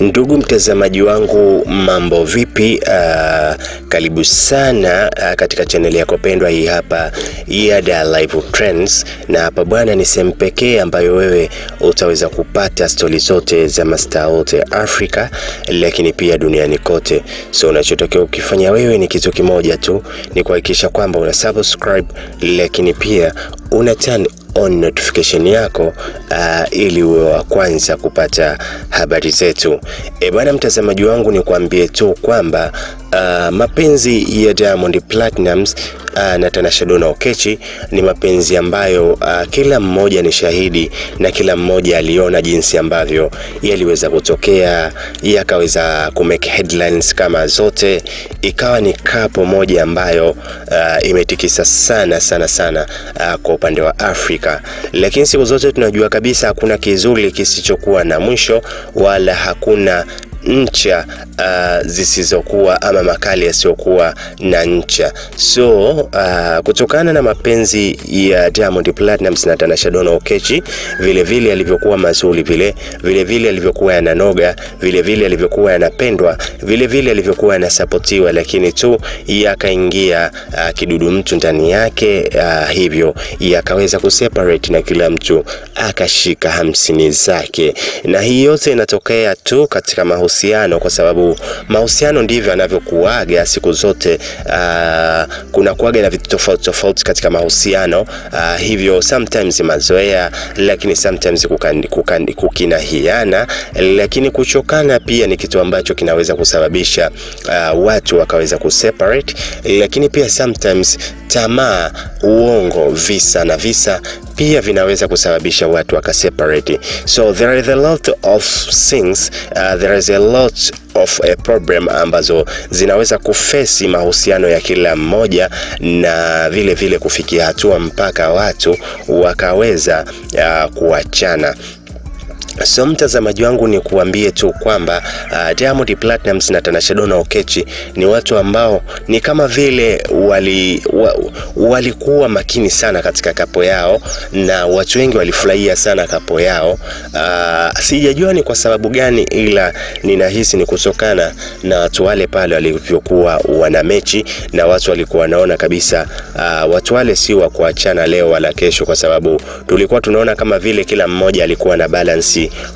Ndugu mtazamaji wangu, mambo vipi? Uh, karibu sana uh, katika chaneli yako pendwa hii hapa Iyada Live Trends, na hapa bwana ni sehemu pekee ambayo wewe utaweza kupata stori zote za mastaa wote Afrika, lakini pia duniani kote. So unachotokea ukifanya wewe ni kitu kimoja tu, ni kuhakikisha kwamba una subscribe, lakini pia una turn on notification yako uh, ili uwe wa kwanza kupata habari zetu. E bwana mtazamaji wangu, ni kuambie tu kwamba uh, mapenzi ya Diamond Platnumz uh, na Tanasha Donna Okechi ni mapenzi ambayo uh, kila mmoja ni shahidi na kila mmoja aliona jinsi ambavyo yaliweza kutokea, yakaweza kumake headlines kama zote, ikawa ni kapo moja ambayo uh, imetikisa sana sana sana uh, kwa upande wa Afrika, lakini siku zote tunajua kabisa hakuna kizuri kisichokuwa na mwisho wala hakuna ncha uh, zisizokuwa ama makali yasiyokuwa na ncha. So uh, kutokana na mapenzi ya Diamond Platnumz na Tanasha Donna Okechi, vile vile alivyokuwa mazuri, vile vile vile alivyokuwa yananoga, vile vile alivyokuwa yanapendwa, vile vile alivyokuwa yanasapotiwa, lakini tu yakaingia uh, kidudu mtu ndani yake uh, hivyo yakaweza kuseparate na kila mtu akashika hamsini zake, na hii yote inatokea tu katika mahusiano, kwa sababu mahusiano ndivyo yanavyokuaga siku zote. Uh, kuna kuaga na vitu tofauti tofauti katika mahusiano uh, hivyo sometimes mazoea, lakini sometimes kukandi, kukandi, kukinahiana, lakini kuchokana pia ni kitu ambacho kinaweza kusababisha uh, watu wakaweza kuseparate, lakini pia sometimes tamaa, uongo, visa na visa pia vinaweza kusababisha watu wakaseparate. So there is a lot of things, uh, there is a lot of a problem ambazo zinaweza kufesi mahusiano ya kila mmoja na vile vile kufikia hatua mpaka watu wakaweza uh, kuachana. So mtazamaji wangu ni kuambie tu kwamba uh, Diamond Platnumz na Tanasha Donna Okechi ni watu ambao ni kama vile wali wa, walikuwa makini sana katika kapo yao na watu wengi walifurahia sana kapo yao. Uh, sijajua ni kwa sababu gani, ila ninahisi ni kutokana na watu wale pale walivyokuwa wana mechi na watu walikuwa wanaona kabisa uh, watu wale si wa kuachana leo wala kesho, kwa sababu tulikuwa tunaona kama vile kila mmoja alikuwa na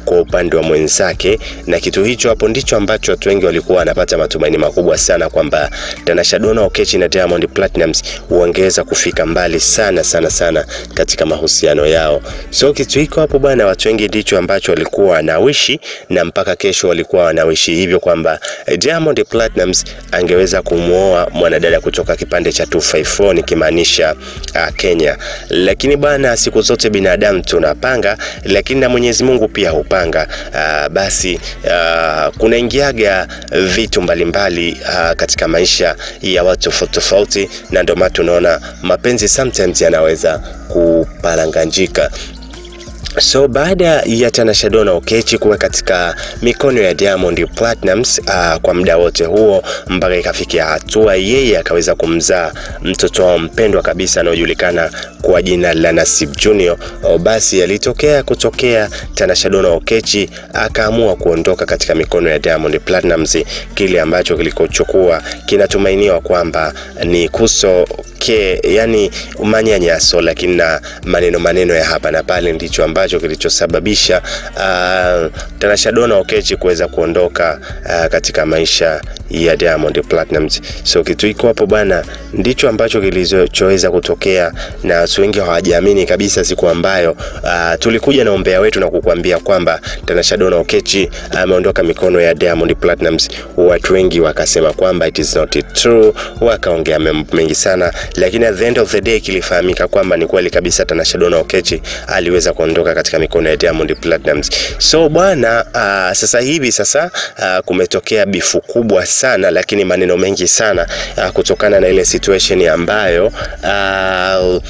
kwa upande wa mwenzake, na kitu hicho hapo ndicho ambacho watu wengi walikuwa wanapata matumaini makubwa sana kwamba Tanasha Donna Okechi na Diamond Platnumz huongeza kufika mbali sana sana sana katika mahusiano yao. So kitu hiko hapo bwana, watu wengi ndicho ambacho walikuwa wanawishi na mpaka kesho walikuwa wanawishi hivyo kwamba Diamond Platnumz angeweza kumwoa mwanadada kutoka kipande cha 254 nikimaanisha uh, Kenya. Lakini bwana, siku zote binadamu tunapanga, lakini na Mwenyezi Mungu pia hupanga. Uh, basi uh, kunaingiaga vitu mbalimbali uh, katika maisha ya watu tofauti tofauti, na ndio maana tunaona mapenzi sometimes yanaweza kupalanganjika. So baada ya Tanasha Donna Okechi kuwa katika mikono ya Diamond Platnumz uh, kwa muda wote huo mpaka ikafikia hatua yeye akaweza kumzaa mtoto wao mpendwa kabisa anaojulikana kwa jina la Nasib Junior. O, basi alitokea kutokea Tanasha Donna Okechi akaamua kuondoka katika mikono ya Diamond Platnumz, kile ambacho kilikochukua kinatumainiwa kwamba ni kuso ke, yani manyanyaso, lakini na maneno maneno ya hapa na pale ndicho ambacho kilichosababisha uh, Tanasha Donna Okechi kuweza kuondoka uh, katika maisha ya Diamond Platnumz. So kitu iko hapo bwana, ndicho ambacho kilichoweza kutokea, na watu wengi hawajaamini kabisa siku ambayo uh, tulikuja na umbea wetu na kukuambia kwamba Tanasha Donna Okechi ameondoka uh, mikono ya Diamond Platnumz. Watu wengi wakasema kwamba it is not true, wakaongea mengi sana, lakini at the end of the day kilifahamika kwamba ni kweli kabisa Tanasha Donna Okechi aliweza kuondoka katika mikono ya Diamond Platnumz. So bwana, uh, sasa hivi sasa uh, kumetokea bifu kubwa sana lakini maneno mengi sana uh, kutokana na ile situation ambayo uh,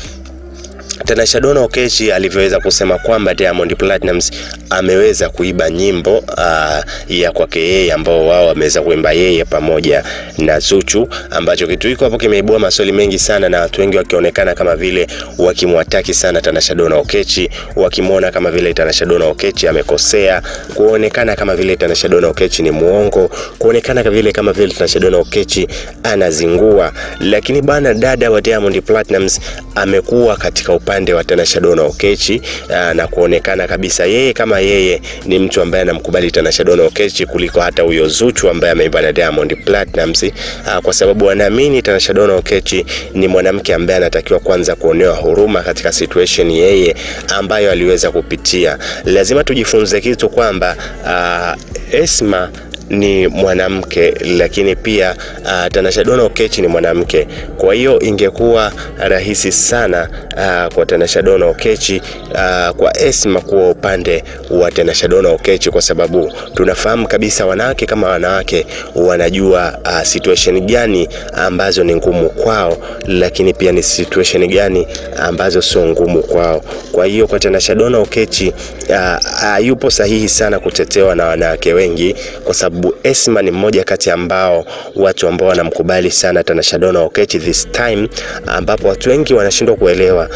Tanasha Donna Okechi alivyoweza kusema kwamba Diamond Platnumz ameweza kuiba nyimbo uh, ya kwake yeye ambao wao wameweza kuimba yeye pamoja na Zuchu, ambacho kitu hiko hapo kimeibua maswali mengi sana, na watu wengi wakionekana kama vile wakimwataki sana Tanasha Donna Okechi, wakimwona kama vile Tanasha Donna Okechi amekosea, kuonekana kama vile Tanasha Donna Okechi ni muongo, kuonekana kama vile kama vile Tanasha Donna Okechi anazingua. Lakini bana, dada wa Diamond Platnumz amekuwa katika upande wa Tanasha Donna Okechi aa, na kuonekana kabisa yeye kama yeye ni mtu ambaye anamkubali Tanasha Donna Okechi kuliko hata huyo Zuchu ambaye ameimba na Diamond Platnumz, aa, kwa sababu anaamini Tanasha Donna Okechi ni mwanamke ambaye anatakiwa kwanza kuonewa huruma katika situation yeye ambayo aliweza kupitia. Lazima tujifunze kitu kwamba aa, Esma ni mwanamke lakini pia uh, Tanasha Donna Okechi ni mwanamke. Kwa hiyo ingekuwa rahisi sana uh, kwa Tanasha Donna Okechi uh, kwa Esma kuwa upande wa Tanasha Donna Okechi, kwa sababu tunafahamu kabisa wanawake kama wanawake wanajua uh, situation gani ambazo ni ngumu kwao, lakini pia ni situation gani ambazo sio ngumu kwao. Kwa hiyo kwa Tanasha Donna Okechi uh, uh, yupo sahihi sana kutetewa na wanawake wengi kwa sababu Esma ni mmoja kati ambao watu ambao wanamkubali sana Tanasha Donna Okechi this time, ambapo watu wengi wanashindwa kuelewa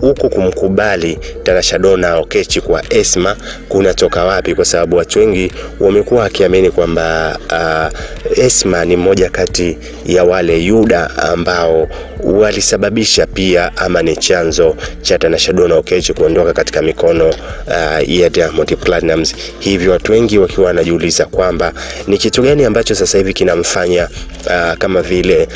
huku kumkubali Tanasha Donna Okechi kwa Esma kunatoka wapi, kwa sababu watu wengi wamekuwa wakiamini kwamba uh, Esma ni mmoja kati ya wale Yuda ambao walisababisha pia ama ni chanzo cha Tanasha Donna Okechi kuondoka katika mikono uh, ya Diamond Platnumz. Hivyo watu wengi wakiwa wanajiuliza kwamba ni kitu gani ambacho sasa hivi kinamfanya uh, kama vile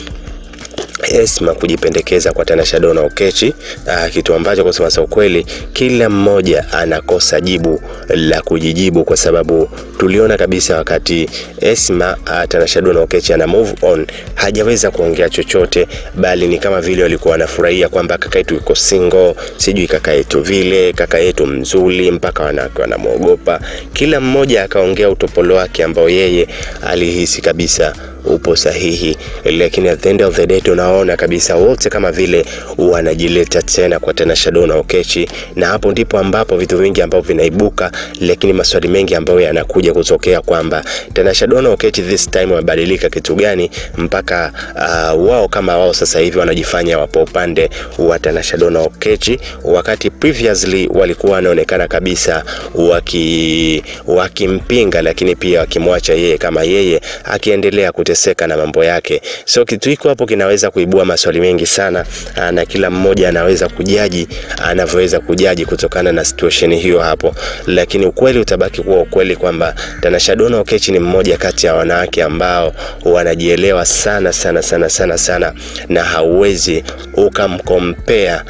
Esma kujipendekeza kwa Tanasha Donna Okechi, uh, kitu ambacho kwa kusema ukweli kila mmoja anakosa jibu la kujijibu, kwa sababu tuliona kabisa wakati Esma uh, Tanasha Donna Okechi ana move on, hajaweza kuongea chochote, bali ni kama vile walikuwa wanafurahia kwamba kaka yetu yuko single, sijui kaka yetu vile, kaka yetu mzuri, mpaka wanawake wanamwogopa. Kila mmoja akaongea utopolo wake ambao yeye alihisi kabisa upo sahihi, lakini at the end of the day tunaona kabisa wote kama vile wanajileta tena kwa Tanasha Donna Okechi, na hapo ndipo ambapo vitu vingi ambavyo vinaibuka, lakini maswali mengi ambayo yanakuja kutokea kwamba Tanasha Donna Okechi this time wamebadilika kitu gani mpaka uh, wao kama wao sasa hivi wanajifanya wapo upande wa Tanasha Donna Okechi, wakati previously walikuwa wanaonekana kabisa waki wakimpinga, lakini pia wakimwacha yeye kama yeye akiendelea kuteseka na mambo yake. So kitu hiko hapo kinaweza kuibua maswali mengi sana, na kila mmoja anaweza kujaji anavyoweza kujaji kutokana na situation hiyo hapo, lakini ukweli utabaki kuwa ukweli kwamba Tanasha Donna Okechi ni mmoja kati ya wanawake ambao wanajielewa sana sana sana sana sana, na hauwezi ukamkompea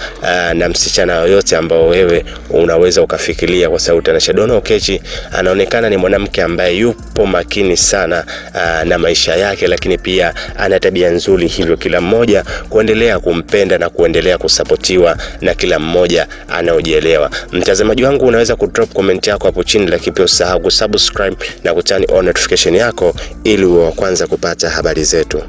na msichana yoyote ambao wewe unaweza ukafikiria, kwa sababu Tanasha Donna Okechi anaonekana ni mwanamke ambaye yupo makini sana aa, na maisha yake, lakini pia ana tabia nzuri, hivyo kila mmoja kuendelea kumpenda na kuendelea kusapotiwa na kila mmoja anaojielewa. Mtazamaji wangu, unaweza kudrop comment yako hapo chini, lakini pia usahau kusubscribe na kutani on notification yako ili uwe wa kwanza kupata habari zetu.